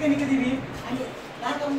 कधी कधी बी आणि लहान जाऊन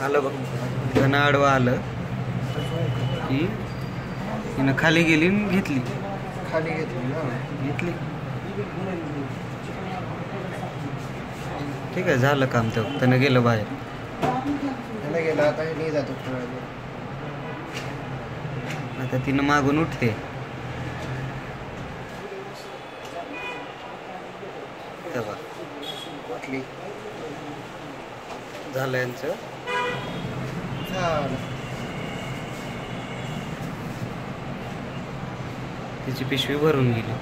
आलं बघ धन आडवं आलं की तिनं खाली गेली घेतली. खाली घेतली घेतली. ठीक आहे झालं काम तर त्यानं गेलं बाहेर. त्याला गेला आता हे नाही जातो खेळायला आता तिनं मागून उठते. वाटली. झालं यांचं. तिची पिशवी भरून गेली.